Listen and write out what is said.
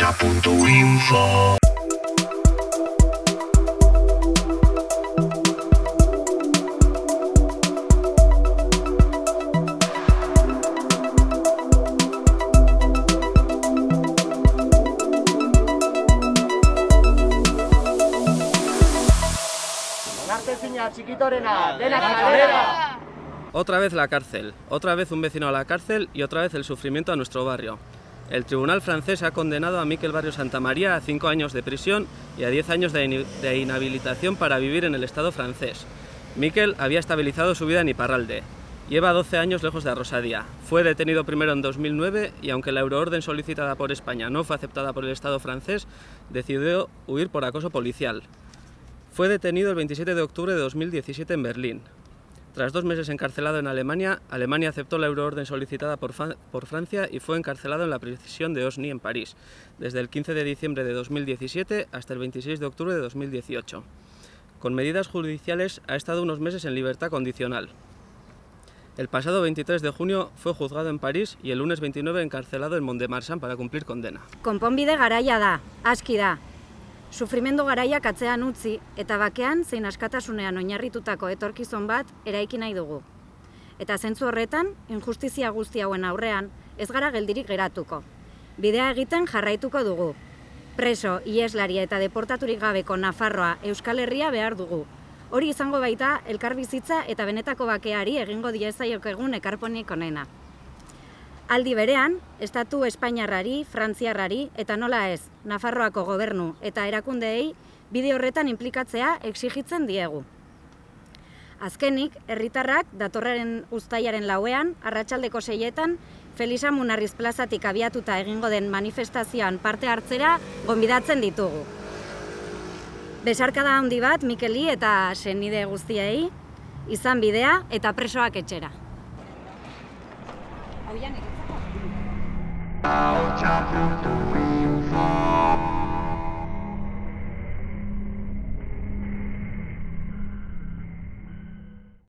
ahotsa.info Otra vez la cárcel, otra vez un vecino a la cárcel y otra vez el sufrimiento a nuestro barrio. El tribunal francés ha condenado a Miquel Barrio Santamaría a 5 años de prisión y a 10 años de inhabilitación para vivir en el Estado francés. Miquel había estabilizado su vida en Iparralde. Lleva 12 años lejos de Arrosadía. Fue detenido primero en 2009 y aunque la euroorden solicitada por España no fue aceptada por el Estado francés, decidió huir por acoso policial. Fue detenido el 27 de octubre de 2017 en Berlín. Tras dos meses encarcelado en Alemania, Alemania aceptó la euroorden solicitada por, por Francia y fue encarcelado en la prisión de Osny en París, desde el 15 de diciembre de 2017 hasta el 26 de octubre de 2018. Con medidas judiciales ha estado unos meses en libertad condicional. El pasado 23 de junio fue juzgado en París y el lunes 29 encarcelado en Mont-de-Marsan para cumplir condena. Konponbide garaia da, aski da. Sufrimendu garaiak atzean utzi eta bakean zein askatasunean oinarritutako etorkizun bat eraiki nahi dugu. Eta zentzu horretan, injustizia guzti hauen aurrean, ez gara geldirik geratuko. Bidea egiten jarraituko dugu. Preso, ieslaria eta deportaturik gabeko Nafarroa Euskal Herria behar dugu. Hori izango baita elkarbizitza eta benetako bakeari egingo diezaiok egun ekarponik onena. Aldi berean, Estatu Espainiarrari, Frantziarrari eta nola ez, Nafarroako gobernu eta erakundeei bide horretan inplikatzea exigitzen diegu. Azkenik, herritarrak datorren uztailaren lauean, arratsaldeko seietan, Felisa Munarriz plazatik abiatuta egingo den manifestazioan parte hartzera gonbidatzen ditugu. Besarkada handi bat Mikeli eta senide guztiei, izan bidea eta presoak etxera. Oianek ez dago.